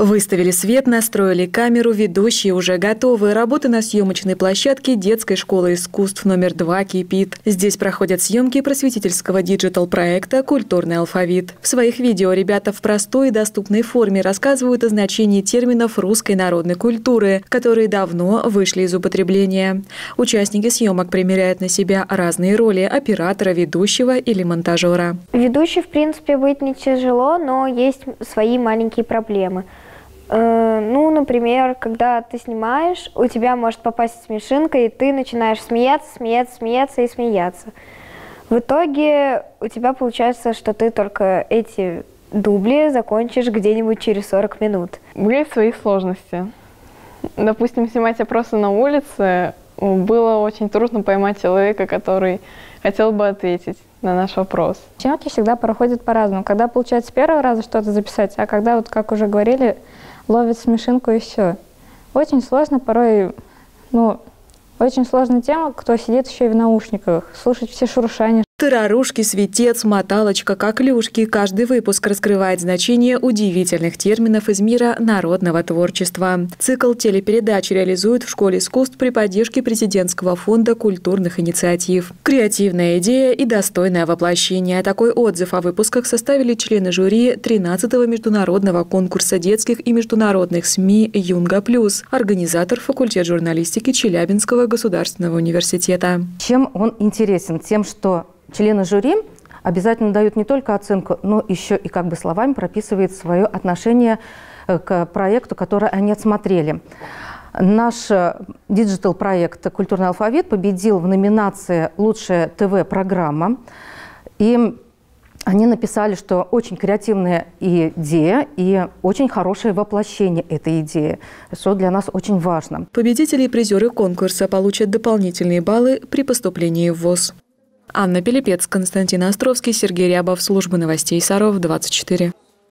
Выставили свет, настроили камеру, ведущие уже готовы. Работа на съемочной площадке детской школы искусств номер 2 кипит. Здесь проходят съемки просветительского digital-проекта «Культурный алфавит». В своих видео ребята в простой и доступной форме рассказывают о значении терминов русской народной культуры, которые давно вышли из употребления. Участники съемок примеряют на себя разные роли – оператора, ведущего или монтажера. Ведущий, в принципе, быть не тяжело, но есть свои маленькие проблемы – ну, например, когда ты снимаешь, у тебя может попасть смешинка, и ты начинаешь смеяться, смеяться, смеяться и смеяться. В итоге у тебя получается, что ты только эти дубли закончишь где-нибудь через 40 минут. Были свои сложности. Допустим, снимать опросы на улице, было очень трудно поймать человека, который хотел бы ответить на наш вопрос. Съемки всегда проходят по-разному. Когда получается первый раз что-то записать, а когда, вот как уже говорили, ловит смешинку и все. Очень сложно порой, ну, очень сложная тема, кто сидит еще и в наушниках, слушать все шуршания. Тарарушки, светец, моталочка, коклюшки. Каждый выпуск раскрывает значение удивительных терминов из мира народного творчества. Цикл телепередач реализует в Школе искусств при поддержке Президентского фонда культурных инициатив. Креативная идея и достойное воплощение. Такой отзыв о выпусках составили члены жюри 13-го международного конкурса детских и международных СМИ «Юнга Плюс», организатор факультет журналистики Челябинского государственного университета. Чем он интересен? Тем, что члены жюри обязательно дают не только оценку, но еще и как бы словами прописывают свое отношение э, к проекту, который они отсмотрели. Наш э, digital-проект «Культурный алфавит» победил в номинации «Лучшая ТВ-программа». И они написали, что очень креативная идея и очень хорошее воплощение этой идеи, что для нас очень важно. Победители и призеры конкурса получат дополнительные баллы при поступлении в ВОЗ. Анна Пелепец, Константин Островский, Сергей Рябов, Служба новостей Саров, 24.